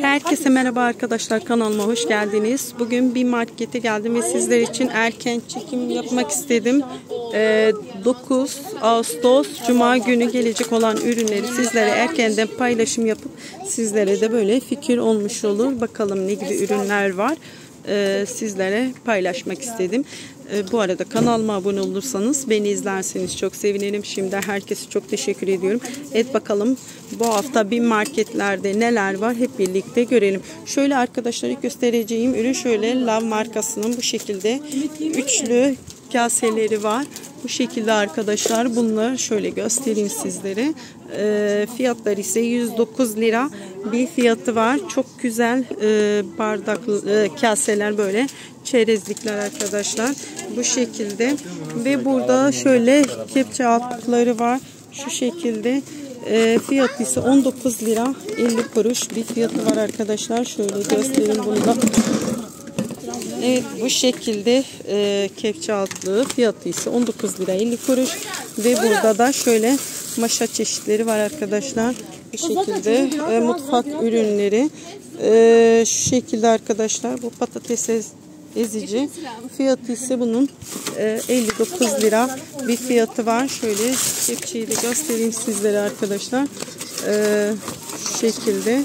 Herkese merhaba arkadaşlar kanalıma hoş geldiniz. Bugün bir markete geldim ve sizler için erken çekim yapmak istedim. Ee, 9 Ağustos Cuma günü gelecek olan ürünleri sizlere erkenden paylaşım yapıp sizlere de böyle fikir olmuş olur. Bakalım ne gibi ürünler var. Ee, sizlere paylaşmak istedim. Ee, bu arada kanalıma abone olursanız beni izlerseniz çok sevinirim. Şimdi herkese çok teşekkür ediyorum. Evet bakalım bu hafta bir marketlerde neler var hep birlikte görelim. Şöyle arkadaşlara göstereceğim ürün şöyle Lav markasının bu şekilde üçlü kaseleri var. Bu şekilde arkadaşlar bunları şöyle göstereyim sizlere. E, fiyatları ise 109 lira bir fiyatı var. Çok güzel e, bardaklı e, kaseler böyle çerezlikler arkadaşlar. Bu şekilde ve burada şöyle kepçe altları var. Şu şekilde e, fiyatı ise 19 lira 50 kuruş bir fiyatı var arkadaşlar. Şöyle göstereyim bunu da. Evet bu şekilde e, kepçe altlığı fiyatı ise 19 lira 50 kuruş ve burada da şöyle maşa çeşitleri var arkadaşlar. Bu şekilde e, mutfak ürünleri e, şu şekilde arkadaşlar bu patates ezici fiyatı ise bunun e, 59 lira bir fiyatı var. Şöyle kepçeyi de göstereyim sizlere arkadaşlar. E, şu şekilde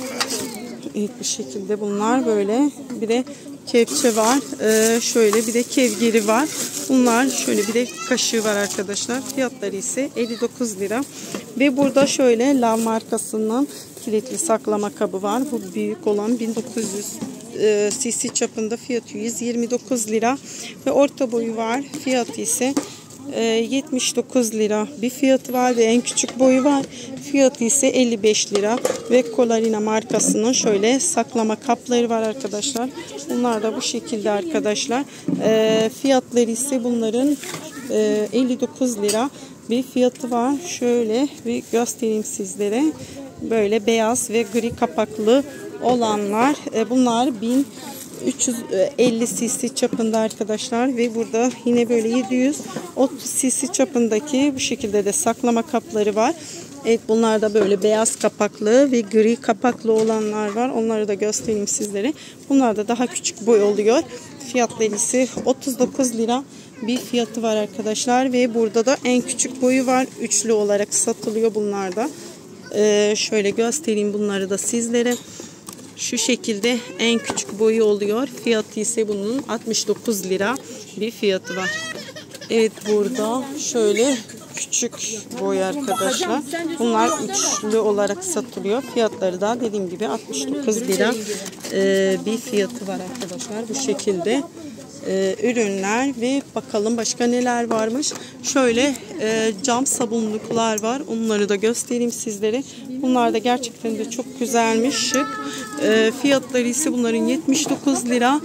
Evet bu şekilde bunlar böyle. Bir de kepçe var. Ee, şöyle bir de kevgiri var. Bunlar şöyle bir de kaşığı var arkadaşlar. Fiyatları ise 59 lira. Ve burada şöyle Lav markasından kilitli saklama kabı var. Bu büyük olan 1900 e, cc çapında fiyatı 129 lira. Ve orta boyu var. Fiyatı ise 79 lira bir fiyatı var ve en küçük boyu var. Fiyatı ise 55 lira ve Colarina markasının şöyle saklama kapları var arkadaşlar. Bunlar da bu şekilde arkadaşlar. E, fiyatları ise bunların e, 59 lira bir fiyatı var. Şöyle bir göstereyim sizlere. Böyle beyaz ve gri kapaklı olanlar. E, bunlar 1000 350 cc çapında arkadaşlar ve burada yine böyle 730 cc çapındaki bu şekilde de saklama kapları var. Evet bunlar da böyle beyaz kapaklı ve gri kapaklı olanlar var. Onları da göstereyim sizlere. Bunlar da daha küçük boy oluyor. Fiyatları ise 39 lira bir fiyatı var arkadaşlar ve burada da en küçük boyu var. Üçlü olarak satılıyor bunlar da. Ee, şöyle göstereyim bunları da sizlere. Şu şekilde en küçük boyu oluyor. Fiyatı ise bunun 69 lira bir fiyatı var. Evet burada şöyle küçük boy arkadaşlar. Bunlar üçlü olarak satılıyor. Fiyatları da dediğim gibi 69 lira ee, bir fiyatı var arkadaşlar. Bu şekilde e, ürünler ve bakalım başka neler varmış. Şöyle e, cam sabunluklar var. Onları da göstereyim sizlere. Bunlar da gerçekten de çok güzelmiş, şık. E, fiyatları ise bunların 79 lira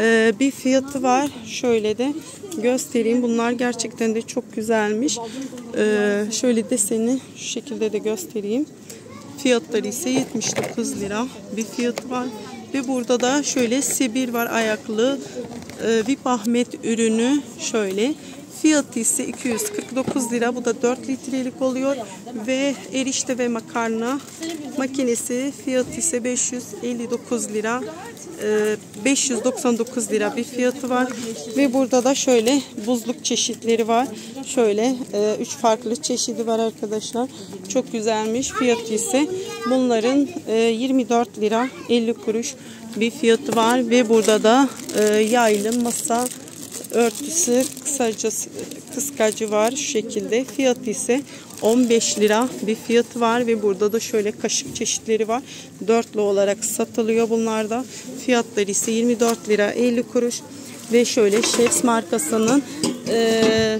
e, bir fiyatı var. Şöyle de göstereyim. Bunlar gerçekten de çok güzelmiş. E, şöyle deseni şu şekilde de göstereyim. Fiyatları ise 79 lira bir fiyatı var. Ve burada da şöyle sibir var ayaklı. E, VIP Ahmet ürünü şöyle. Fiyatı ise 249 lira. Bu da 4 litrelik oluyor. Ve erişte ve makarna makinesi fiyatı ise 559 lira. 599 e, lira bir fiyatı var. Ve burada da şöyle buzluk çeşitleri var. Şöyle 3 e, farklı çeşidi var arkadaşlar. Çok güzelmiş. Fiyatı ise bunların 24 lira 50 kuruş bir fiyatı var. Ve burada da yaylı masa örtüsü kısaca kıskacı var şu şekilde. Fiyatı ise 15 lira bir fiyatı var ve burada da şöyle kaşık çeşitleri var. Dörtlü olarak satılıyor bunlarda. Fiyatları ise 24 lira 50 kuruş ve şöyle Chefs markasının e,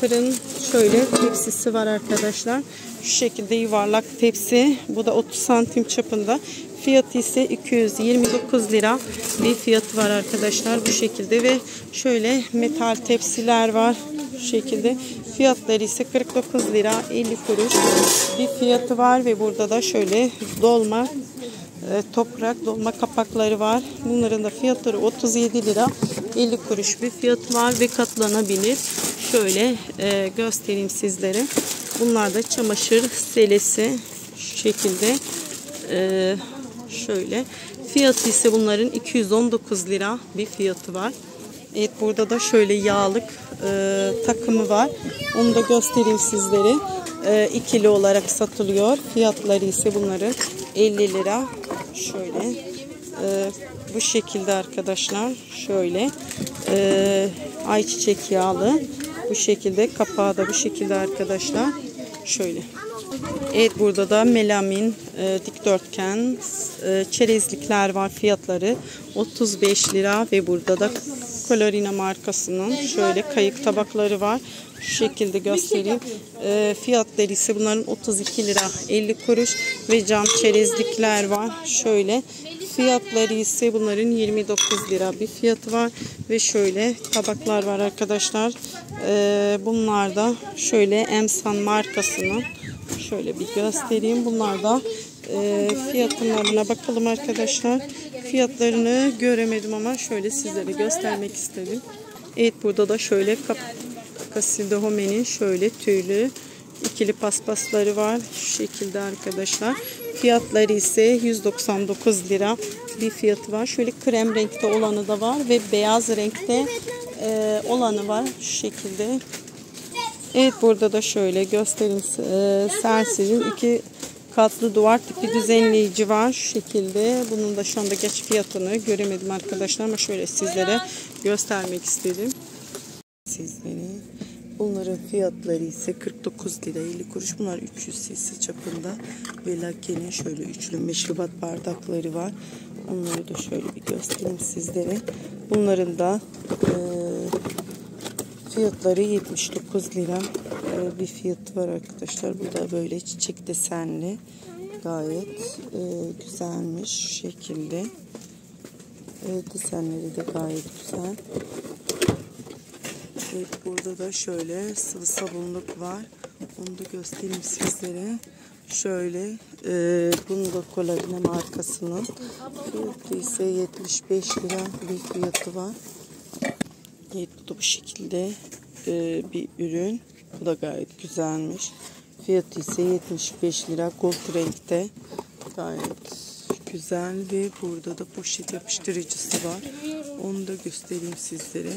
fırın şöyle tepsisi var arkadaşlar. Şu şekilde yuvarlak tepsi. Bu da 30 santim çapında. Fiyatı ise 229 lira bir fiyatı var arkadaşlar bu şekilde ve şöyle metal tepsiler var şu şekilde. Fiyatları ise 49 lira 50 kuruş bir fiyatı var ve burada da şöyle dolma e, toprak dolma kapakları var. Bunların da fiyatları 37 lira 50 kuruş bir fiyatı var ve katlanabilir. Şöyle e, göstereyim sizlere. Bunlar da çamaşır selesi şu şekilde e, Şöyle. Fiyatı ise bunların 219 lira bir fiyatı var. Evet burada da şöyle yağlık e, takımı var. Onu da göstereyim sizlere. E, ikili olarak satılıyor. Fiyatları ise bunların 50 lira. Şöyle. E, bu şekilde arkadaşlar. Şöyle. E, ayçiçek yağlı. Bu şekilde. Kapağı da bu şekilde arkadaşlar. Şöyle. Evet burada da melamin, e, dikdörtgen, e, çerezlikler var fiyatları 35 lira ve burada da Colorina markasının şöyle kayık tabakları var. Şu şekilde göstereyim. E, fiyatları ise bunların 32 lira 50 kuruş ve cam çerezlikler var. Şöyle fiyatları ise bunların 29 lira bir fiyatı var ve şöyle tabaklar var arkadaşlar. E, bunlar da şöyle Emsan markasının Şöyle bir göstereyim. Bunlar da e, fiyatlarına bakalım arkadaşlar. Fiyatlarını göremedim ama şöyle sizlere göstermek istedim. Evet burada da şöyle Casilda Home'nin şöyle tüylü ikili paspasları var. Şu şekilde arkadaşlar. Fiyatları ise 199 lira bir fiyatı var. Şöyle krem renkte olanı da var ve beyaz renkte e, olanı var. Şu şekilde Evet burada da şöyle göstereyim. E, Sersil'in iki katlı duvar tipi düzenleyici var. Şu şekilde. Bunun da şu anda geç fiyatını göremedim arkadaşlar ama şöyle sizlere göstermek istedim. Sizlere. Bunların fiyatları ise 49 lira 50 kuruş. Bunlar 300 cc çapında. Ve Lake'nin şöyle üçlü meşrubat bardakları var. Onları da şöyle bir göstereyim sizlere. Bunların da e, Fiyatları 79 lira ee, bir fiyatı var arkadaşlar. Bu da böyle çiçek desenli. Gayet e, güzelmiş şu şekilde. E, desenleri de gayet güzel. Evet, burada da şöyle sıvı sabunluk var. Onu da göstereyim sizlere. Şöyle e, bunu da Colarina markasının fiyatı ise 75 lira bir fiyatı var. Da bu şekilde e, bir ürün. Bu da gayet güzelmiş. Fiyatı ise 75 lira gold renkte. Gayet güzel ve burada da poşet yapıştırıcısı var. Onu da göstereyim sizlere.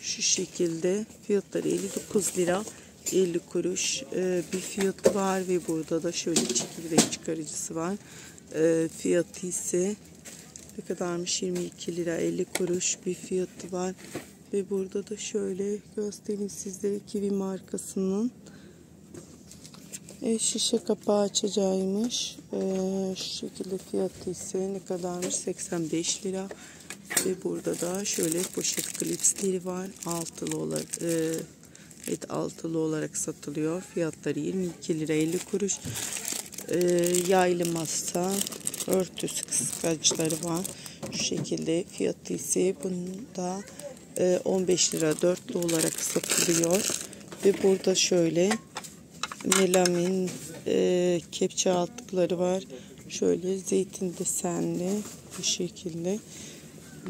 Şu şekilde fiyatları 59 lira 50 kuruş e, bir fiyatı var ve burada da şöyle çekirdek çıkarıcısı var. E, fiyatı ise ne kadarmış 22 lira 50 kuruş bir fiyatı var. Ve burada da şöyle göstereyim sizlere Kiwi markasının e, şişe kapağı açacağıymış. E, şu şekilde fiyatı ise ne kadarmış? 85 lira. Ve burada da şöyle poşet klipsleri var. Altılı olarak e, evet, altılı olarak satılıyor. Fiyatları 22 lira 50 kuruş. E, yaylı masa örtüsü kıskaçları var. Şu şekilde fiyatı ise bunda 15 ee, lira dörtlü olarak satılıyor. Ve burada şöyle melamin e, kepçe altlıkları var. Şöyle zeytin desenli bu şekilde.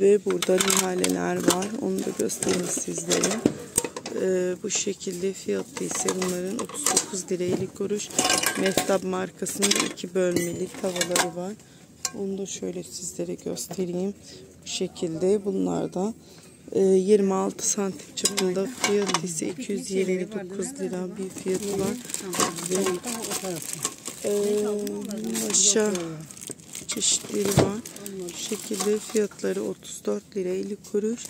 Ve burada nihaleler var. Onu da göstereyim sizlere. Ee, bu şekilde fiyatı ise bunların 39 lira 50 kuruş. Mehtap markasının iki bölmeli tavaları var. Onu da şöyle sizlere göstereyim. Bu şekilde bunlar da 26 ee, santim çapında fiyat ise 229 lira bir fiyatı var. Ve e, maşa çeşitleri var. Bu şekilde fiyatları 34 lira 50 kuruş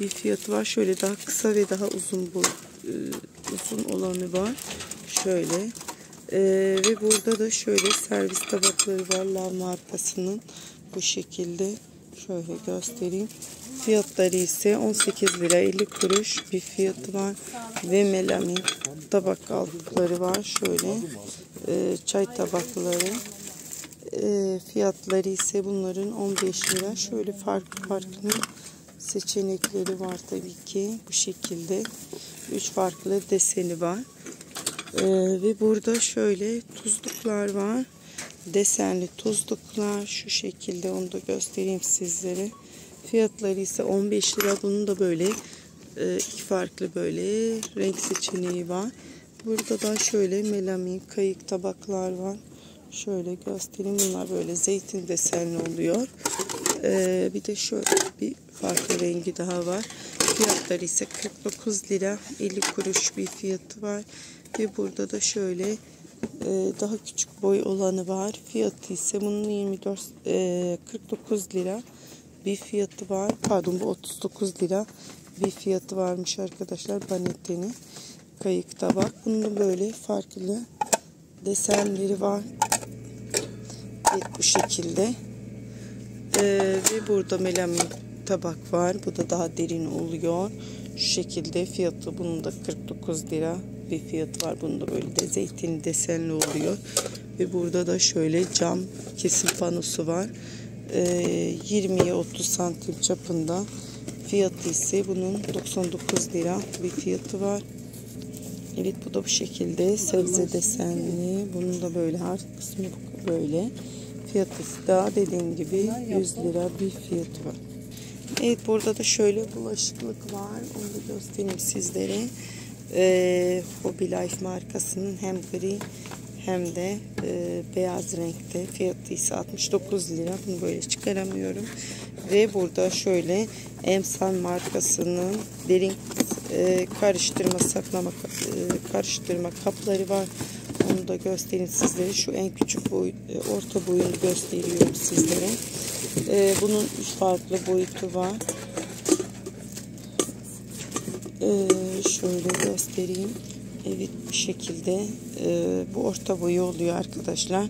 bir fiyatı var. Şöyle daha kısa ve daha uzun bu e, uzun olanı var. Şöyle. Ee, ve burada da şöyle servis tabakları var. Lav markasının bu şekilde. Şöyle göstereyim. Fiyatları ise 18 lira 50 kuruş bir fiyatı var. Ve melamin tabak altları var. Şöyle e, çay tabakları. E, fiyatları ise bunların 15 lira. Şöyle farklı farklı seçenekleri var tabii ki. Bu şekilde. 3 farklı deseni var. E, ve burada şöyle tuzluklar var. Desenli tuzluklar. Şu şekilde onu da göstereyim sizlere. Fiyatları ise 15 lira. Bunun da böyle e, iki farklı böyle renk seçeneği var. Burada da şöyle melamin kayık tabaklar var. Şöyle göstereyim. Bunlar böyle zeytin desenli oluyor. Ee, bir de şöyle bir farklı rengi daha var. Fiyatları ise 49 lira 50 kuruş bir fiyatı var. Ve burada da şöyle e, daha küçük boy olanı var. Fiyatı ise bunun 24 e, 49 lira bir fiyatı var. Pardon bu 39 lira bir fiyatı varmış arkadaşlar. Banetteni kayık tabak. Bunun böyle farklı desenleri var. Evet bu şekilde. Ee, ve burada melamin tabak var. Bu da daha derin oluyor. Şu şekilde fiyatı bunun da 49 lira bir fiyatı var. Bunun da böyle de zeytin desenli oluyor. Ve burada da şöyle cam kesim panosu var. Ee, 20'ye 30 santim çapında. Fiyatı ise bunun 99 lira bir fiyatı var. Evet bu da bu şekilde sebze desenli. Bunun da böyle her kısmı böyle. Fiyatı da dediğim gibi 100 lira bir fiyatı var. Evet burada da şöyle bulaşıklık var. Onu da göstereyim sizlere. Ee, Hobby Life markasının hem gri hem de e, beyaz renkte. Fiyatı ise 69 lira. Bunu böyle çıkaramıyorum. Ve burada şöyle Emsal markasının derin e, karıştırma saklama e, karıştırma kapları var. Onu da göstereyim sizlere. Şu en küçük boy, e, orta boyunu gösteriyorum sizlere. E, bunun üç farklı boyutu var. E, şöyle göstereyim. Evet bu şekilde e, bu orta boyu oluyor arkadaşlar.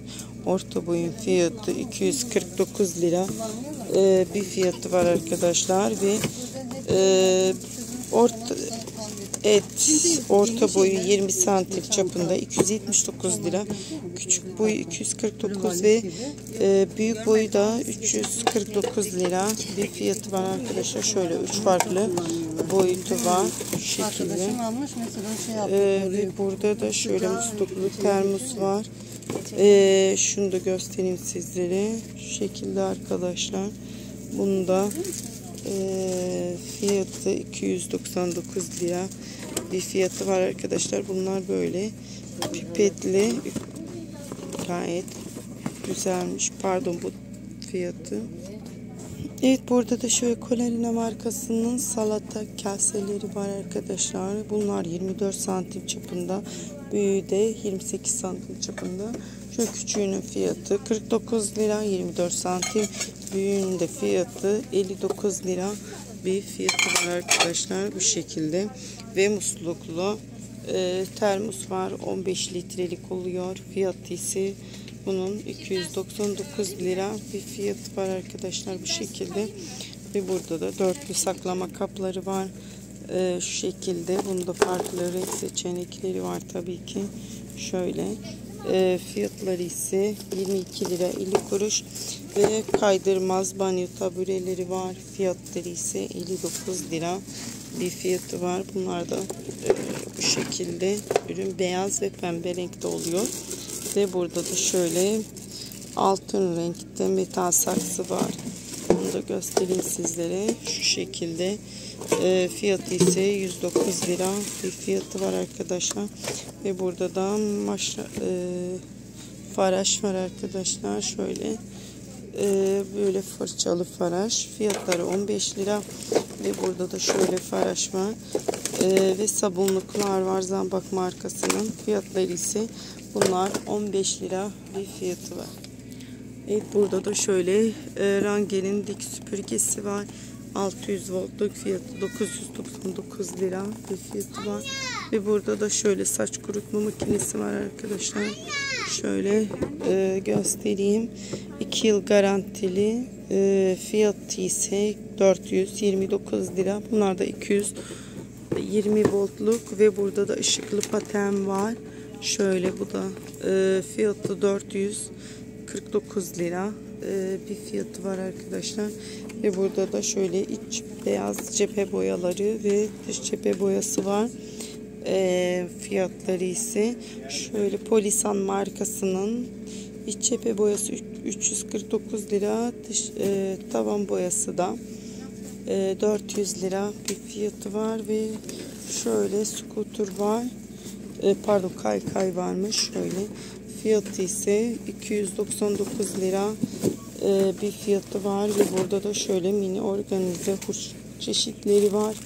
Orta boyun fiyatı 249 lira e, bir fiyatı var arkadaşlar ve e, orta et orta boyu 20 santim çapında 279 lira küçük boyu 249 ve e, büyük boyu da 349 lira bir fiyatı var arkadaşlar şöyle üç farklı boyutu var şu şekilde e, ve burada da şöyle musluklu termos var. E, şunu da göstereyim sizlere. Şu şekilde arkadaşlar. Bunu da e, fiyatı 299 lira. Bir fiyatı var arkadaşlar. Bunlar böyle pipetli. Gayet güzelmiş. Pardon bu fiyatı. Evet burada da şöyle Kolarina markasının salata kaseleri var arkadaşlar. Bunlar 24 santim çapında. Büyüğü de 28 santim çapında. Şu küçüğünün fiyatı 49 lira 24 santim. Büyüğünün de fiyatı 59 lira bir fiyatı var arkadaşlar bu şekilde. Ve musluklu e, termos var 15 litrelik oluyor. Fiyatı ise bunun 299 lira bir fiyatı var arkadaşlar bu şekilde. Ve burada da dörtlü saklama kapları var. Ee, şu şekilde. Bunda farklı renk seçenekleri var tabii ki. Şöyle. E, fiyatları ise 22 lira 50 kuruş ve kaydırmaz banyo tabureleri var. Fiyatları ise 59 lira bir fiyatı var. Bunlar da e, bu şekilde ürün beyaz ve pembe renkte oluyor. Ve burada da şöyle altın renkte metal saksı var. Bunu da göstereyim sizlere. Şu şekilde e, fiyatı ise 109 lira bir fiyatı var arkadaşlar. Ve burada da maşa, e, faraş var arkadaşlar. Şöyle e, böyle fırçalı faraş. Fiyatları 15 lira. Ve burada da şöyle faraş var. E, ve sabunluklar var Zambak markasının. Fiyatları ise bunlar 15 lira bir fiyatı var. Evet burada da şöyle e, Rangel'in dik süpürgesi var. 600 voltluk fiyatı 999 lira bir fiyatı var. Ve burada da şöyle saç kurutma makinesi var arkadaşlar. Şöyle e, göstereyim. 2 yıl garantili e, fiyatı ise 429 lira. Bunlar da 220 voltluk ve burada da ışıklı paten var. Şöyle bu da e, fiyatı 449 lira e, bir fiyatı var arkadaşlar. Ve burada da şöyle iç beyaz cephe boyaları ve dış cephe boyası var. E, fiyatları ise şöyle Polisan markasının iç cephe boyası 349 lira. Dış, e, tavan boyası da e, 400 lira bir fiyatı var ve şöyle skuter var. E, pardon kaykay varmış şöyle fiyatı ise 299 lira e, bir fiyatı var ve burada da şöyle mini organize huş çeşitleri var.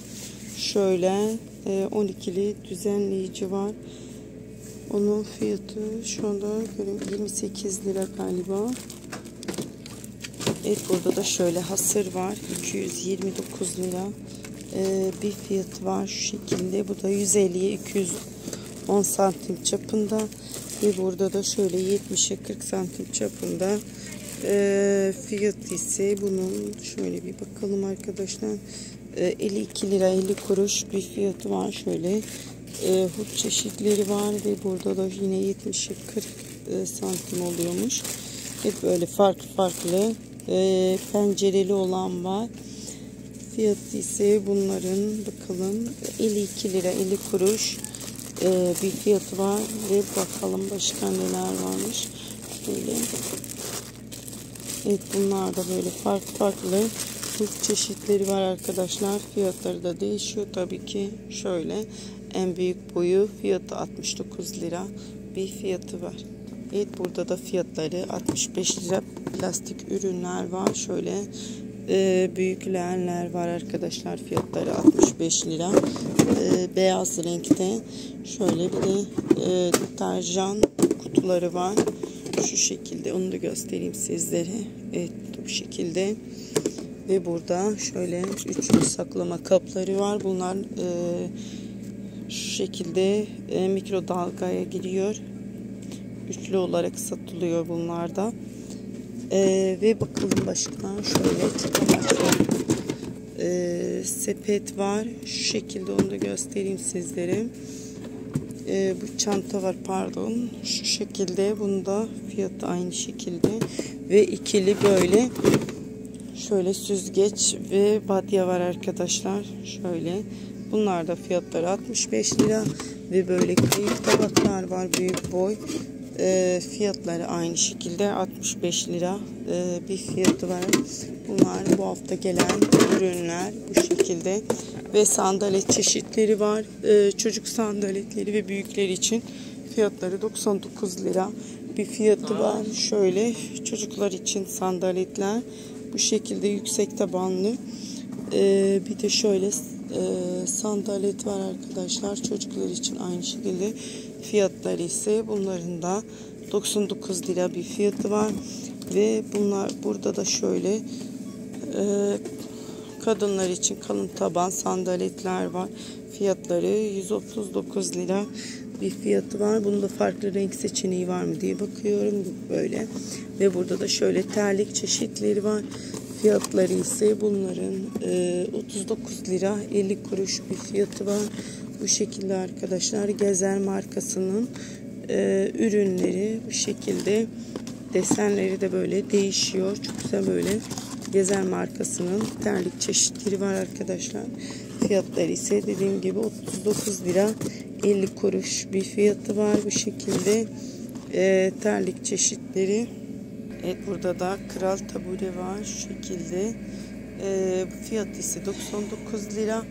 Şöyle e, 12'li düzenleyici var. Onun fiyatı şu anda 28 lira galiba. Evet burada da şöyle hasır var. 229 lira. Ee, bir fiyatı var şu şekilde. Bu da 150'ye 210 santim çapında. Ve burada da şöyle 70'e 40 santim çapında. Ee, fiyat ise bunun şöyle bir bakalım arkadaşlar. Ee, 52 lira 50 kuruş bir fiyatı var. Şöyle e, hut çeşitleri var ve burada da yine 70'e 40 e, santim oluyormuş. Hep böyle farklı farklı e, pencereli olan var. Fiyatı ise bunların bakalım 52 lira 50 kuruş e, bir fiyatı var ve bakalım başka neler varmış. Şöyle. Evet bunlar da böyle farklı farklı Türk çeşitleri var arkadaşlar. Fiyatları da değişiyor tabii ki. Şöyle en büyük boyu fiyatı 69 lira bir fiyatı var. Evet burada da fiyatları 65 lira plastik ürünler var. Şöyle e, büyük leğenler var arkadaşlar. Fiyatları 65 lira. E, beyaz renkte. Şöyle bir de e, deterjan kutuları var. Şu şekilde onu da göstereyim sizlere. Evet bu şekilde. Ve burada şöyle üçlü saklama kapları var. Bunlar e, şu şekilde e, mikrodalgaya giriyor. Üçlü olarak satılıyor bunlarda. Ee, ve bakalım başka şöyle ee, sepet var. Şu şekilde onu da göstereyim sizlere. Ee, bu çanta var pardon. Şu şekilde bunda fiyatı aynı şekilde ve ikili böyle şöyle süzgeç ve badya var arkadaşlar. Şöyle bunlar da fiyatları 65 lira ve böyle kayık tabaklar var büyük boy e, fiyatları aynı şekilde 65 lira e, bir fiyatı var. Bunlar bu hafta gelen ürünler bu şekilde ve sandalet çeşitleri var. E, çocuk sandaletleri ve büyükler için fiyatları 99 lira bir fiyatı var. Şöyle çocuklar için sandaletler bu şekilde yüksek tabanlı. E, bir de şöyle e, sandalet var arkadaşlar çocuklar için aynı şekilde Fiyatları ise bunların da 99 lira bir fiyatı var. Ve bunlar burada da şöyle e, kadınlar için kalın taban sandaletler var. Fiyatları 139 lira bir fiyatı var. Bunun da farklı renk seçeneği var mı diye bakıyorum böyle. Ve burada da şöyle terlik çeşitleri var. Fiyatları ise bunların e, 39 lira 50 kuruş bir fiyatı var. Bu şekilde arkadaşlar Gezer markasının e, ürünleri bu şekilde desenleri de böyle değişiyor. Çok güzel böyle Gezer markasının terlik çeşitleri var arkadaşlar. Fiyatları ise dediğim gibi 39 lira 50 kuruş bir fiyatı var bu şekilde e, terlik çeşitleri. Evet burada da kral tabure var şu şekilde. E, fiyat ise 99 lira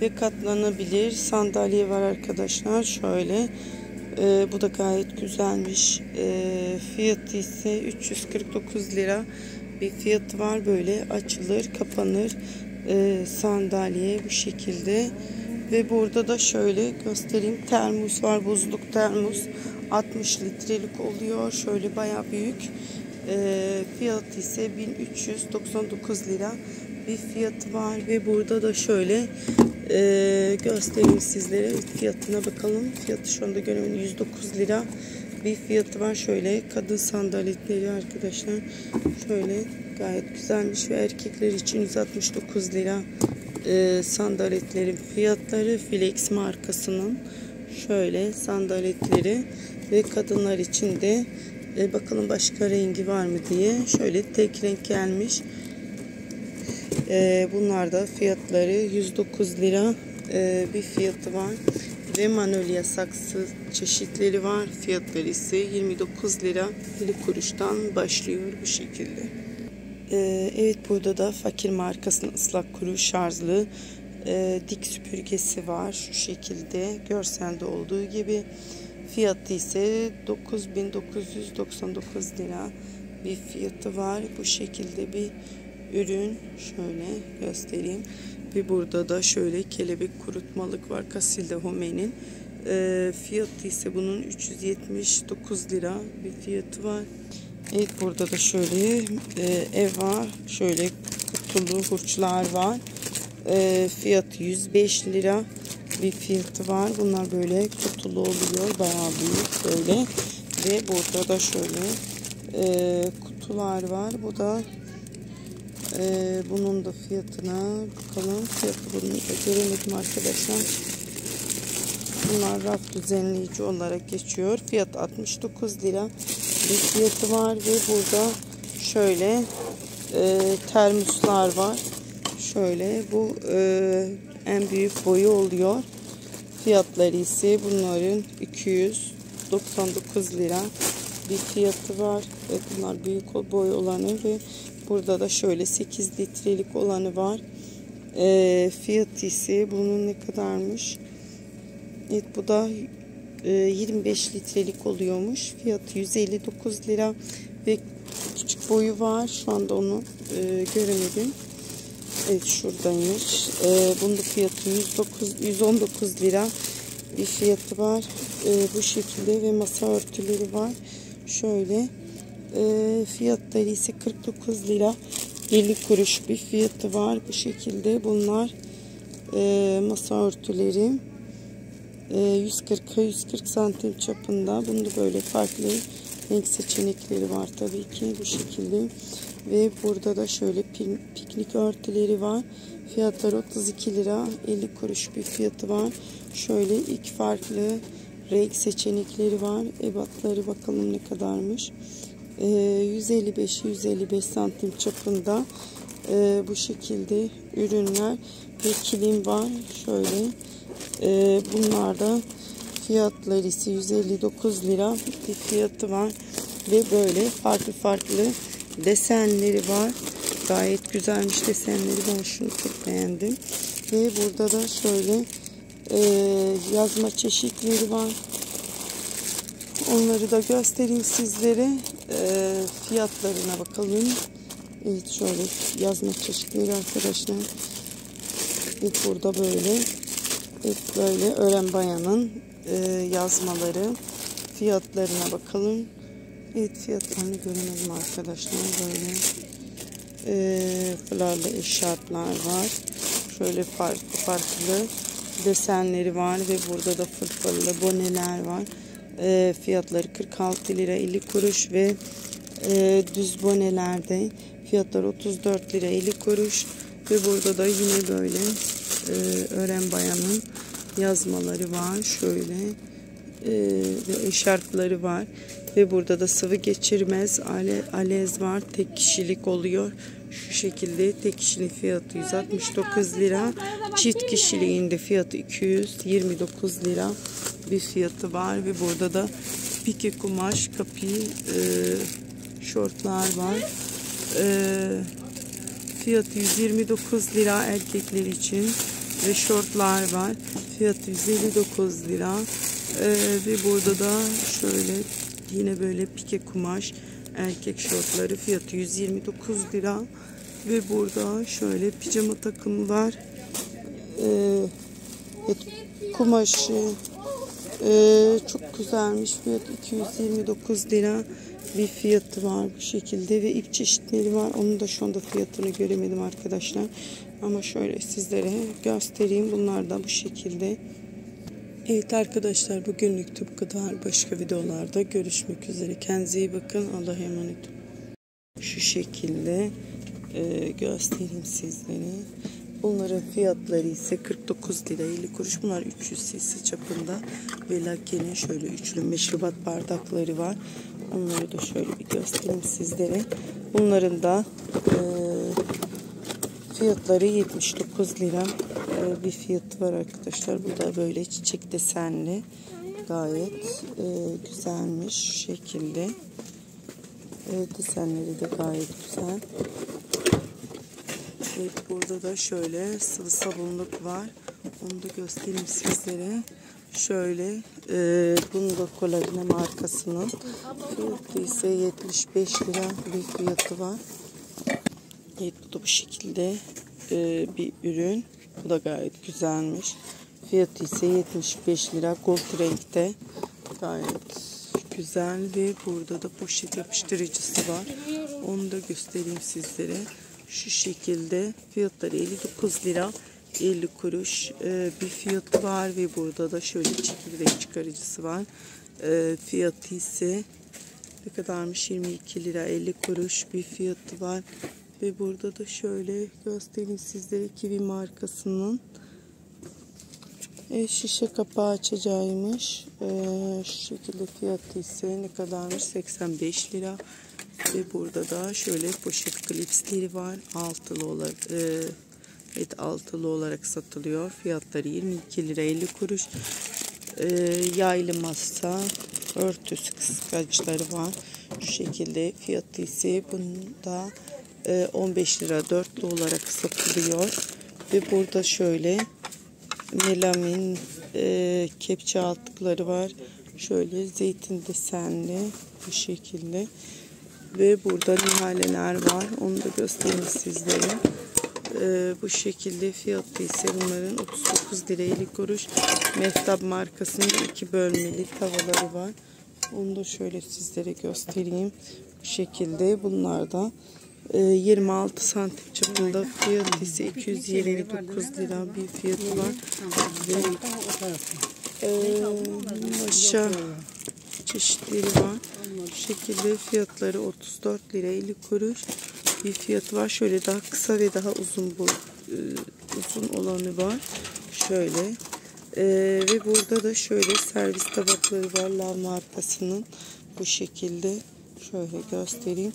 ve katlanabilir sandalye var arkadaşlar. Şöyle. E, bu da gayet güzelmiş. E, fiyatı ise 349 lira bir fiyat var. Böyle açılır, kapanır e, sandalye bu şekilde. Ve burada da şöyle göstereyim. Termos var. Buzluk termos. 60 litrelik oluyor. Şöyle baya büyük. E, fiyatı ise 1399 lira bir fiyatı var ve burada da şöyle e, göstereyim sizlere fiyatına bakalım. Fiyatı şu anda göremedim 109 lira. Bir fiyatı var şöyle. Kadın sandaletleri arkadaşlar şöyle gayet güzelmiş ve erkekler için 169 lira. E, sandaletlerin fiyatları Flex markasının şöyle sandaletleri ve kadınlar için de e, bakalım başka rengi var mı? diye şöyle tek renk gelmiş e, bunlar da fiyatları 109 lira e, bir fiyatı var. Ve manolya saksı çeşitleri var. Fiyatları ise 29 lira 50 kuruştan başlıyor bu şekilde. E, evet burada da fakir markasının ıslak kuru şarjlı e, dik süpürgesi var. Şu şekilde görselde olduğu gibi. Fiyatı ise 9999 lira bir fiyatı var. Bu şekilde bir ürün şöyle göstereyim. Ve burada da şöyle kelebek kurutmalık var. Casilda Home'nin. E, fiyatı ise bunun 379 lira bir fiyatı var. Evet burada da şöyle e, Eva şöyle kutulu hurçlar var. E, fiyatı 105 lira bir fiyatı var. Bunlar böyle kutulu oluyor. Bayağı büyük böyle. Ve burada da şöyle e, kutular var. Bu da e, bunun da fiyatına bakalım. Fiyatı bunu da göremedim arkadaşlar. Bunlar raf düzenleyici olarak geçiyor. Fiyat 69 lira bir fiyatı var ve burada şöyle e, termoslar var. Şöyle bu e, en büyük boyu oluyor. Fiyatları ise bunların 299 lira bir fiyatı var. Bunlar büyük boy olanı ve burada da şöyle 8 litrelik olanı var. E, fiyatı ise bunun ne kadarmış? Evet bu da 25 e, litrelik oluyormuş. Fiyatı 159 lira ve küçük boyu var. Şu anda onu e, göremedim. Evet şuradaymış. E, bunun da fiyatı 109, 119 lira bir fiyatı var. E, bu şekilde ve masa örtüleri var. Şöyle e, fiyatları ise 49 lira 50 kuruş bir fiyatı var. Bu şekilde bunlar e, masa örtüleri. 140 e, 140 santim çapında. Bunda böyle farklı renk seçenekleri var tabii ki bu şekilde. Ve burada da şöyle piknik örtüleri var. Fiyatları 32 lira 50 kuruş bir fiyatı var. Şöyle iki farklı renk seçenekleri var. Ebatları bakalım ne kadarmış. 155-155 e, santim çapında e, bu şekilde ürünler ve kilim var. Şöyle ee, bunlar da fiyatları ise 159 lira bir fiyatı var. Ve böyle farklı farklı desenleri var. Gayet güzelmiş desenleri. Ben şunu çok beğendim. Ve burada da şöyle e, yazma çeşitleri var. Onları da göstereyim sizlere. E, fiyatlarına bakalım. Evet şöyle yazma çeşitleri arkadaşlar. Evet burada böyle Evet böyle öğren bayanın e, yazmaları fiyatlarına bakalım. Evet fiyatlarını göremedim arkadaşlar. Böyle e, flarlı eşarplar var. Şöyle farklı farklı desenleri var ve burada da fırfırlı boneler var. E, fiyatları 46 lira 50 kuruş ve e, düz bonelerde fiyatları 34 lira 50 kuruş ve burada da yine böyle e, öğren bayanın yazmaları var. Şöyle e, ve eşarpları var. Ve burada da sıvı geçirmez ale, alez var. Tek kişilik oluyor. Şu şekilde tek kişinin fiyatı 169 lira. Çift kişiliğinde fiyatı 229 lira bir fiyatı var. Ve burada da pike kumaş kapi e, şortlar var. E, fiyatı 129 lira erkekler için ve şortlar var. Fiyatı 159 lira. Ee, ve burada da şöyle yine böyle pike kumaş erkek şortları fiyatı 129 lira. Ve burada şöyle pijama takımı var. Ee, kumaşı ee, çok güzelmiş. Fiyat 229 lira bir fiyatı var bu şekilde ve ip çeşitleri var. Onun da şu anda fiyatını göremedim arkadaşlar. Ama şöyle sizlere göstereyim. Bunlar da bu şekilde. Evet arkadaşlar bugünlük bu kadar. Başka videolarda görüşmek üzere. Kendinize iyi bakın. Allah'a emanet Şu şekilde e, göstereyim sizlere. Bunların fiyatları ise 49 lira 50 kuruş. Bunlar 300 cc çapında. Ve Lucky'nin şöyle üçlü meşrubat bardakları var. Onları da şöyle bir göstereyim sizlere. Bunların da e, Fiyatları 79 lira ee, bir fiyatı var arkadaşlar. Bu da böyle çiçek desenli. Gayet e, güzelmiş şekilde. E, desenleri de gayet güzel. Evet burada da şöyle sıvı sabunluk var. Onu da göstereyim sizlere. Şöyle e, bunun da kolajne markasının fiyatı ise 75 lira bir fiyatı var. Evet bu da bu şekilde e, bir ürün. Bu da gayet güzelmiş. Fiyatı ise 75 lira gold renkte. Gayet güzel ve burada da poşet yapıştırıcısı var. Onu da göstereyim sizlere. Şu şekilde fiyatları 59 lira 50 kuruş e, bir fiyatı var ve burada da şöyle çekirdek çıkarıcısı var. E, fiyatı ise ne kadarmış 22 lira 50 kuruş bir fiyatı var. Ve burada da şöyle göstereyim sizlere Kiwi markasının e, şişe kapağı açacağıymış. E, şu şekilde fiyatı ise ne kadarmış 85 lira. Ve burada da şöyle poşet klipsleri var. Altılı olarak e, evet, altılı olarak satılıyor. Fiyatları 22 lira 50 kuruş. E, yaylı masa örtüsü kıskaçları var. Şu şekilde fiyatı ise bunda e, 15 lira dörtlü olarak satılıyor. Ve burada şöyle melamin e, kepçe altlıkları var. Şöyle zeytin desenli bu şekilde. Ve burada nihaleler var. Onu da göstereyim sizlere. E, bu şekilde fiyatı ise bunların 39 lira 50 kuruş. Mehtap markasının iki bölmeli tavaları var. Onu da şöyle sizlere göstereyim. Bu şekilde bunlar da 26 santim çapında fiyatı ise 229 lira bir fiyatı var. Ve e, aşağı çeşitleri var. Bu şekilde fiyatları 34 lira 50 kuruş bir fiyatı var. Şöyle daha kısa ve daha uzun bu e, uzun olanı var. Şöyle e, ve burada da şöyle servis tabakları var Lav markasının bu şekilde şöyle göstereyim.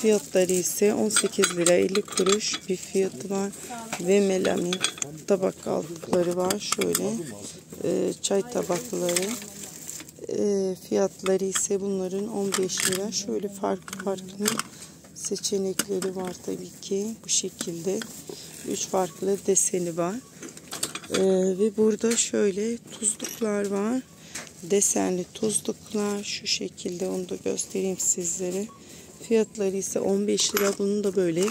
Fiyatları ise 18 lira 50 kuruş bir fiyatı var ve melamin tabak altlıkları var şöyle e, çay tabakları e, fiyatları ise bunların 15 lira. Şöyle farklı farklı seçenekleri var tabii ki bu şekilde. 3 farklı deseni var. E, ve burada şöyle tuzluklar var. Desenli tuzluklar. Şu şekilde onu da göstereyim sizlere. Fiyatları ise 15 lira. Bunun da böyle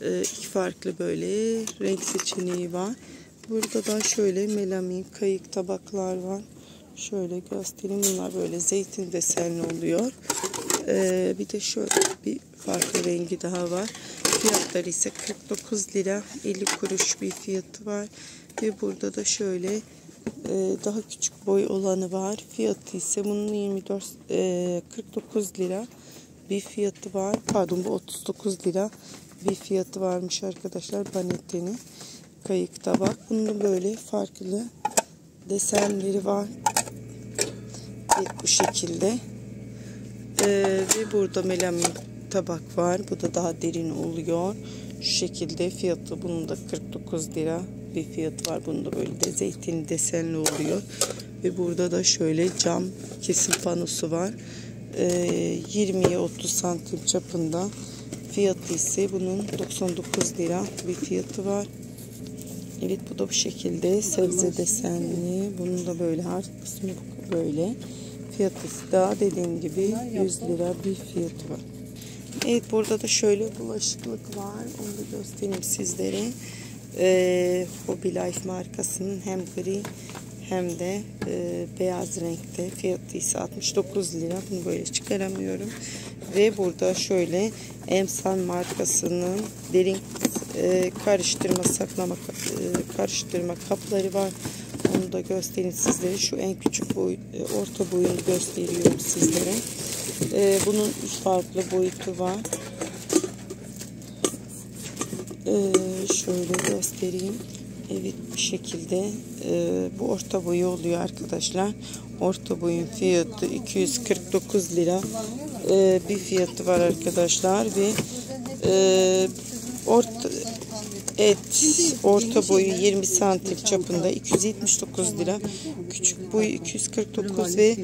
e, iki farklı böyle renk seçeneği var. Burada da şöyle melamin kayık tabaklar var şöyle göstereyim bunlar böyle zeytin desenli oluyor ee, bir de şöyle bir farklı rengi daha var fiyatları ise 49 lira 50 kuruş bir fiyatı var ve burada da şöyle e, daha küçük boy olanı var. Fiyatı ise bunun 24 e, 49 lira bir fiyatı var. Pardon bu 39 lira bir fiyatı varmış arkadaşlar. Banetteni kayık tabak. Bunun böyle farklı desenleri var. Evet, bu şekilde. Ee, ve burada melamin tabak var. Bu da daha derin oluyor. Şu şekilde fiyatı bunun da 49 lira bir fiyatı var. Bunda böyle de zeytin desenli oluyor. Ve burada da şöyle cam kesim panosu var. Ee, 20'ye 30 santim çapında. Fiyatı ise bunun 99 lira bir fiyatı var. Evet bu da bu şekilde sebze desenli. Bunun da böyle her kısmı böyle. Fiyatı da dediğim gibi 100 lira bir fiyatı var. Evet burada da şöyle bulaşıklık var. Onu da göstereyim sizlere. Ee, Hobby Life markasının hem gri hem de e, beyaz renkte. Fiyatı ise 69 lira. Bunu böyle çıkaramıyorum. Ve burada şöyle Emsan markasının derin e, karıştırma saklama e, karıştırma kapları var. Onu da göstereyim sizlere. Şu en küçük boy, e, orta boyunu gösteriyorum sizlere. E, bunun üç farklı boyutu var. E, şöyle göstereyim. Evet bu şekilde e, bu orta boyu oluyor arkadaşlar. Orta boyun fiyatı 249 lira e, bir fiyatı var arkadaşlar ve e, orta et orta boyu 20 santim çapında 279 lira küçük boyu 249 ve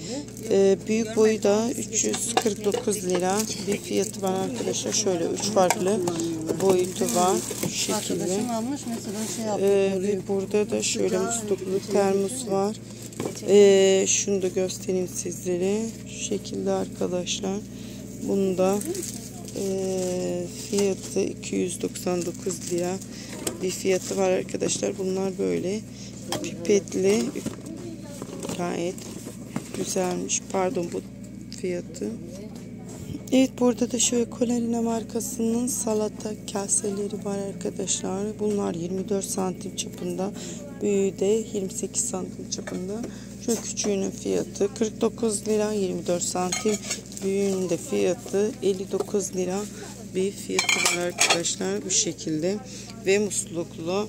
e, büyük boyu da 349 lira. Bir fiyatı var arkadaşlar şöyle üç farklı boyutu var şu şekilde. E, ve burada da şöyle musluklu termos var. Ee, şunu da göstereyim sizlere. Şu şekilde arkadaşlar. Bunda e, fiyatı 299 lira bir fiyatı var arkadaşlar. Bunlar böyle pipetli gayet güzelmiş. Pardon bu fiyatı. Evet burada da şöyle Colarina markasının salata kaseleri var arkadaşlar. Bunlar 24 santim çapında. Büyüğü de 28 santim çapında. Şu küçüğünün fiyatı 49 lira 24 santim. Büyüğünün de fiyatı 59 lira bir fiyatı var arkadaşlar bu şekilde. Ve musluklu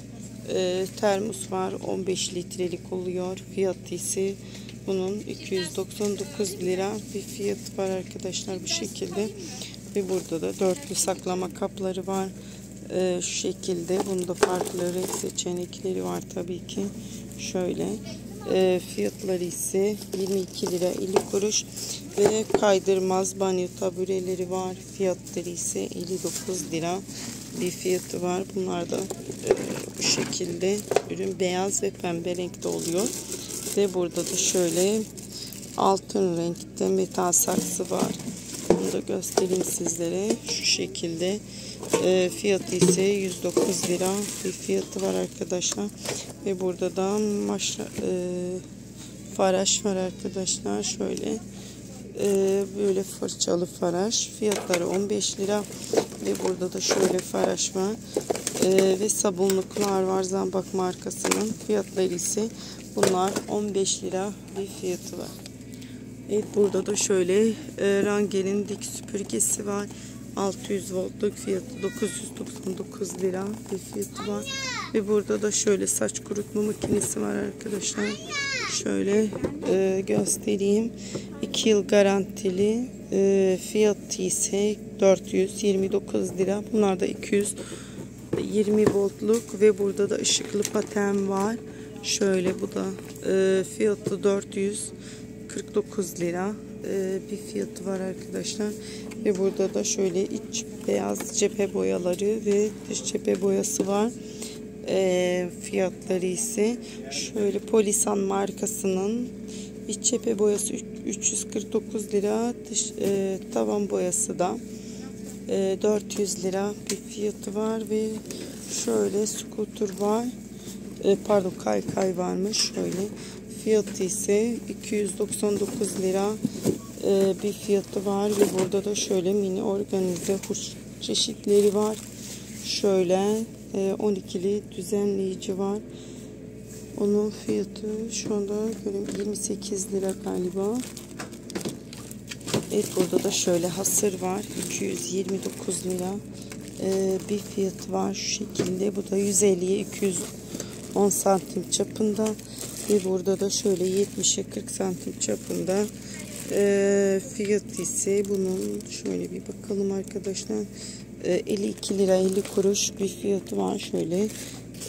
e, termos var 15 litrelik oluyor. Fiyatı ise bunun 299 lira bir fiyatı var arkadaşlar bu şekilde. Ve burada da dörtlü saklama kapları var. Ee, şu şekilde. Bunda farklı renk seçenekleri var tabii ki. Şöyle. Ee, fiyatları ise 22 lira 50 kuruş. Ve kaydırmaz banyo tabureleri var. Fiyatları ise 59 lira bir fiyatı var. Bunlar da e, bu şekilde. Ürün beyaz ve pembe renkte oluyor. Ve burada da şöyle altın renkte metal saksı var. Bunu da göstereyim sizlere. Şu şekilde. E, fiyatı ise 109 lira bir fiyatı var arkadaşlar. Ve burada da maşra, e, faraş var arkadaşlar. Şöyle e, böyle fırçalı faraş. Fiyatları 15 lira. Ve burada da şöyle faraş var. E, ve sabunluklar var Zambak markasının. Fiyatları ise bunlar 15 lira bir fiyatı var. Evet burada da şöyle e, Rangel'in dik süpürgesi var. 600 voltluk fiyatı 999 lira bir fiyatı var. Ve burada da şöyle saç kurutma makinesi var arkadaşlar. Şöyle e, göstereyim. 2 yıl garantili e, fiyatı ise 429 lira. Bunlar da 220 voltluk ve burada da ışıklı paten var. Şöyle bu da e, fiyatı 449 lira e, bir fiyatı var arkadaşlar. Ve burada da şöyle iç beyaz cephe boyaları ve dış cephe boyası var. E, fiyatları ise şöyle Polisan markasının iç cephe boyası 349 lira. Dış, e, tavan boyası da e, 400 lira bir fiyatı var ve şöyle scooter var. E, pardon kaykay varmış şöyle. Fiyatı ise 299 lira e, bir fiyatı var ve burada da şöyle mini organize çeşitleri var. Şöyle 12'li düzenleyici var. Onun fiyatı şu anda göreyim 28 lira galiba. Evet burada da şöyle hasır var. 229 lira ee, bir fiyatı var şu şekilde. Bu da 150'ye 210 santim çapında. Ve burada da şöyle 70'e 40 santim çapında. Ee, fiyat ise bunun şöyle bir bakalım arkadaşlar. Ee, 52 lira 50 kuruş bir fiyatı var. Şöyle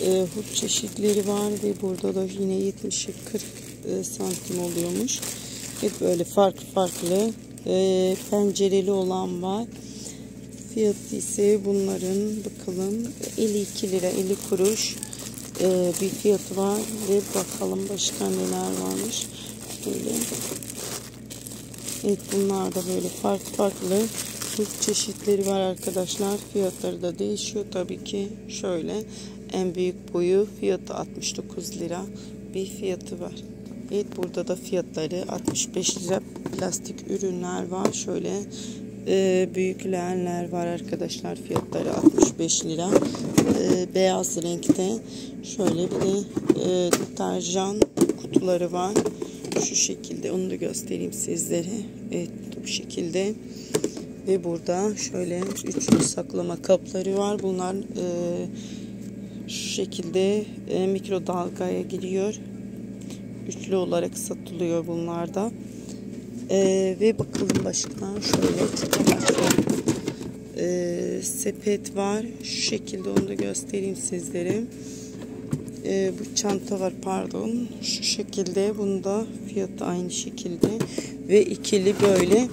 e, hut çeşitleri var ve burada da yine 70'e 40 e, santim oluyormuş. Hep böyle farklı farklı e, pencereli olan var. Fiyatı ise bunların bakalım 52 lira 50 kuruş e, bir fiyatı var ve bakalım başka neler varmış. Şöyle. Evet bunlar da böyle farklı farklı Türk çeşitleri var arkadaşlar. Fiyatları da değişiyor tabii ki. Şöyle en büyük boyu fiyatı 69 lira bir fiyatı var. Evet burada da fiyatları 65 lira plastik ürünler var. Şöyle e, büyük leğenler var arkadaşlar. Fiyatları 65 lira. E, beyaz renkte. Şöyle bir de e, deterjan kutuları var. Şu şekilde onu da göstereyim sizlere. Evet bu şekilde. Ve burada şöyle üçlü saklama kapları var. Bunlar e, şu şekilde e, mikrodalgaya giriyor. Üçlü olarak satılıyor bunlarda. E, ve bakalım başka şöyle e, sepet var. Şu şekilde onu da göstereyim sizlere. E, bu çanta var pardon. Şu şekilde bunda fiyatı aynı şekilde ve ikili böyle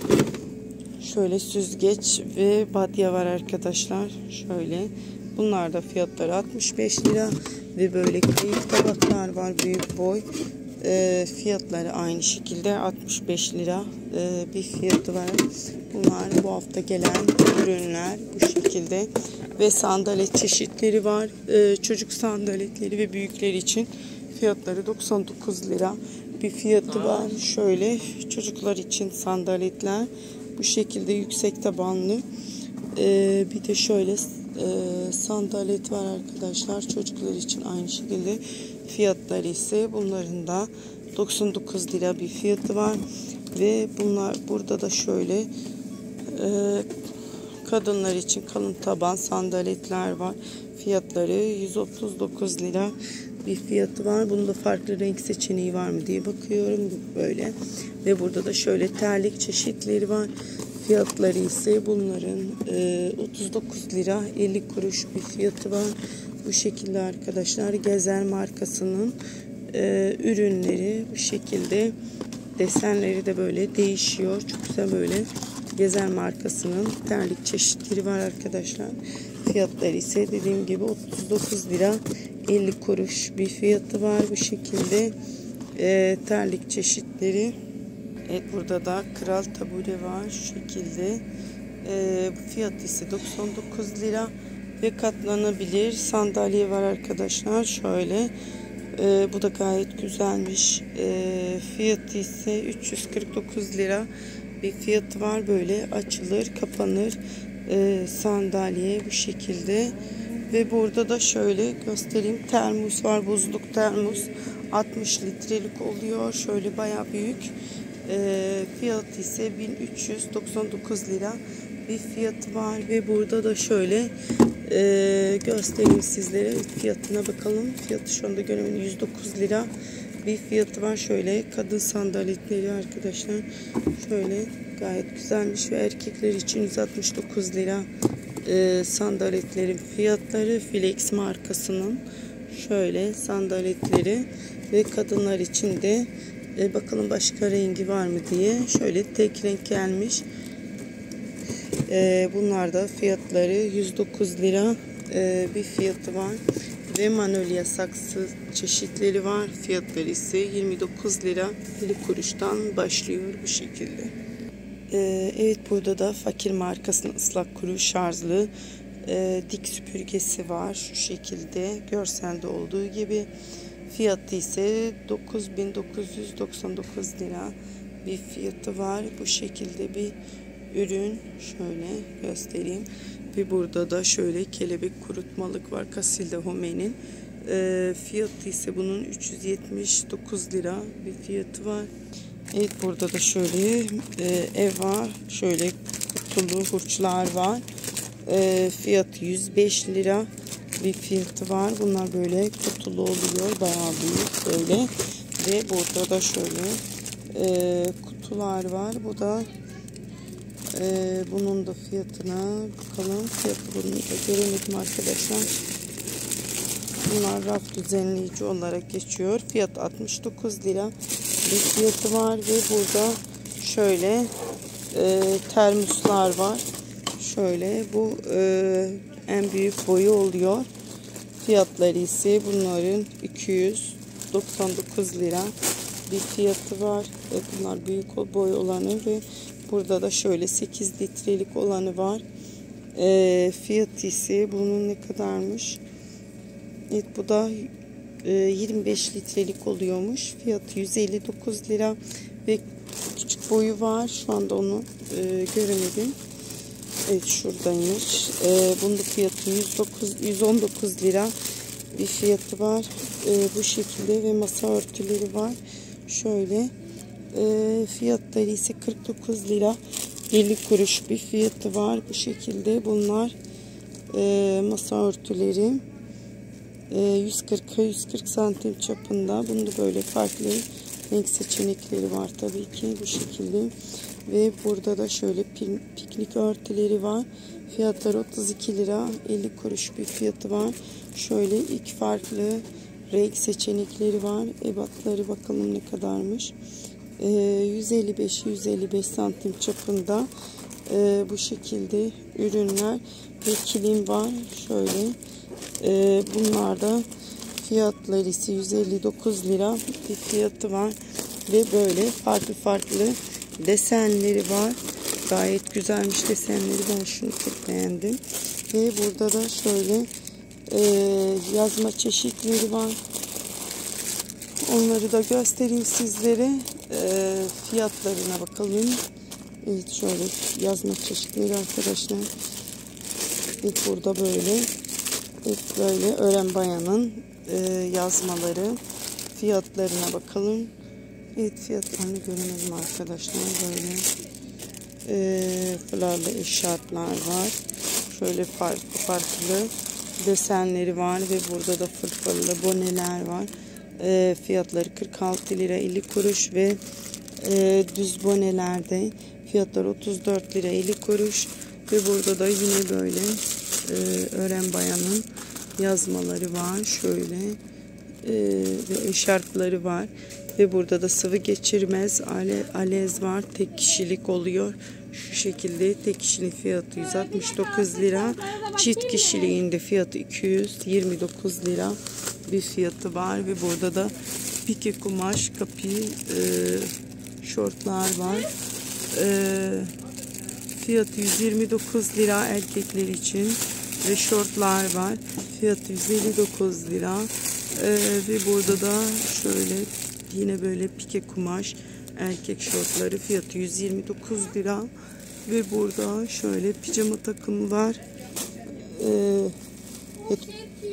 şöyle süzgeç ve badya var arkadaşlar. Şöyle bunlar da fiyatları 65 lira ve böyle kayık tabaklar var büyük boy. E, fiyatları aynı şekilde 65 lira e, bir fiyatı var. Bunlar bu hafta gelen ürünler bu şekilde ve sandalet çeşitleri var. E, çocuk sandaletleri ve büyükler için fiyatları 99 lira bir fiyatı var. Şöyle çocuklar için sandaletler bu şekilde yüksek tabanlı. E, bir de şöyle e, sandalet var arkadaşlar. Çocuklar için aynı şekilde fiyatları ise bunların da 99 lira bir fiyatı var. Ve bunlar burada da şöyle e, kadınlar için kalın taban sandaletler var. Fiyatları 139 lira bir fiyatı var. Bunda farklı renk seçeneği var mı diye bakıyorum. Böyle. Ve burada da şöyle terlik çeşitleri var. Fiyatları ise bunların e, 39 lira 50 kuruş bir fiyatı var. Bu şekilde arkadaşlar Gezer markasının e, ürünleri bu şekilde. Desenleri de böyle değişiyor. Çok güzel böyle Gezer markasının terlik çeşitleri var arkadaşlar. Fiyatları ise dediğim gibi 39 lira 50 kuruş bir fiyatı var bu şekilde e, terlik çeşitleri. Evet burada da kral tabure var şu şekilde. E, fiyat ise 99 lira ve katlanabilir sandalye var arkadaşlar. Şöyle e, bu da gayet güzelmiş. E, fiyatı ise 349 lira bir fiyatı var. Böyle açılır, kapanır e, sandalye bu şekilde. Ve burada da şöyle göstereyim. Termos var. Buzluk termos. 60 litrelik oluyor. Şöyle baya büyük. E, fiyatı ise 1399 lira bir fiyatı var. Ve burada da şöyle e, göstereyim sizlere. Fiyatına bakalım. Fiyatı şu anda göremedim. 109 lira bir fiyatı var. Şöyle kadın sandaletleri arkadaşlar. Şöyle gayet güzelmiş ve erkekler için 169 lira e, sandaletlerin fiyatları Flex markasının şöyle sandaletleri ve kadınlar için de e, bakalım başka rengi var mı? diye şöyle tek renk gelmiş. E, bunlar da fiyatları 109 lira e, bir fiyatı var. Ve manolya saksı çeşitleri var. Fiyatları ise 29 lira. 50 kuruştan başlıyor bu şekilde e, evet burada da fakir markasının ıslak kuru şarjlı e, dik süpürgesi var şu şekilde görselde olduğu gibi fiyatı ise 9999 lira bir fiyatı var bu şekilde bir ürün şöyle göstereyim. Bir burada da şöyle kelebek kurutmalık var. Casilda Home'nin. E, fiyatı ise bunun 379 lira bir fiyatı var. Evet burada da şöyle e, ev var. Şöyle kutulu hurçlar var. E, fiyatı 105 lira bir fiyatı var. Bunlar böyle kutulu oluyor. Bayağı büyük böyle. Ve burada da şöyle e, kutular var. Bu da ee, bunun da fiyatına bakalım. Fiyatı bunu da göremedim arkadaşlar. Bunlar raf düzenleyici olarak geçiyor. Fiyat 69 lira bir fiyatı var ve burada şöyle e, termoslar var. Şöyle bu e, en büyük boyu oluyor. Fiyatları ise bunların 299 lira bir fiyatı var. Ve bunlar büyük boy olanı ve Burada da şöyle 8 litrelik olanı var. E, fiyatı ise bunun ne kadarmış? Evet bu da e, 25 litrelik oluyormuş. Fiyatı 159 lira ve küçük boyu var. Şu anda onu e, göremedim. Evet şuradaymış. E, bunun fiyatı 109, 119 lira bir fiyatı var. E, bu şekilde ve masa örtüleri var. Şöyle e, fiyatları ise 49 lira 50 kuruş bir fiyatı var. Bu şekilde bunlar e, masa örtüleri e, 140 140 santim çapında. Bunda böyle farklı renk seçenekleri var tabii ki bu şekilde. Ve burada da şöyle piknik örtüleri var. Fiyatları 32 lira 50 kuruş bir fiyatı var. Şöyle iki farklı renk seçenekleri var. Ebatları bakalım ne kadarmış. 155-155 ee, santim çapında e, bu şekilde ürünler ve kilim var şöyle e, bunlar da Fiyatları ise 159 lira bir fiyatı var. Ve böyle farklı farklı desenleri var. Gayet güzelmiş desenleri. Ben şunu çok beğendim. Ve burada da şöyle e, yazma çeşitleri var. Onları da göstereyim sizlere. E, fiyatlarına bakalım. Evet şöyle yazma çeşitleri arkadaşlar. Evet burada böyle. Evet böyle öğren bayanın e, yazmaları. Fiyatlarına bakalım. Evet fiyatlarını göremedim arkadaşlar. Böyle e, flarlı eşarplar var. Şöyle farklı farklı desenleri var ve burada da fırfırlı boneler var. E, fiyatları 46 lira 50 kuruş ve e, düz bonelerde fiyatlar 34 lira 50 kuruş ve burada da yine böyle e, öğren bayanın yazmaları var. Şöyle e, ve eşarpları var. Ve burada da sıvı geçirmez ale, alez var. Tek kişilik oluyor. Şu şekilde tek kişilik fiyatı 169 lira. Çift kişiliğinde fiyatı 229 lira bir fiyatı var. Ve burada da pike kumaş kapı e, şortlar var. E, fiyatı 129 lira erkekler için ve şortlar var. Fiyatı 159 lira. Ee, ve burada da şöyle yine böyle pike kumaş erkek şortları fiyatı 129 lira. Ve burada şöyle pijama takımı var. Ee,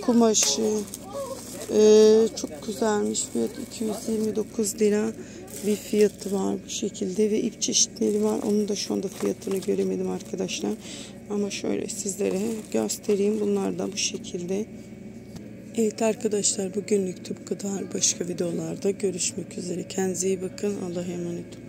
kumaşı ee, çok güzelmiş. Fiyat 229 lira bir fiyatı var bu şekilde ve ip çeşitleri var. Onun da şu anda fiyatını göremedim arkadaşlar. Ama şöyle sizlere göstereyim. Bunlar da bu şekilde. Evet arkadaşlar bugünlük bu kadar. Başka videolarda görüşmek üzere. Kendinize iyi bakın. Allah'a emanet olun.